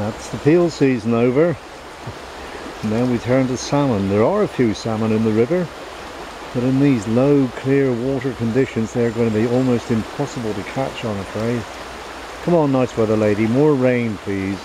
That's the peel season over. and Now we turn to salmon. There are a few salmon in the river, but in these low, clear water conditions, they're going to be almost impossible to catch, I'm afraid. Come on, nice weather lady, more rain, please.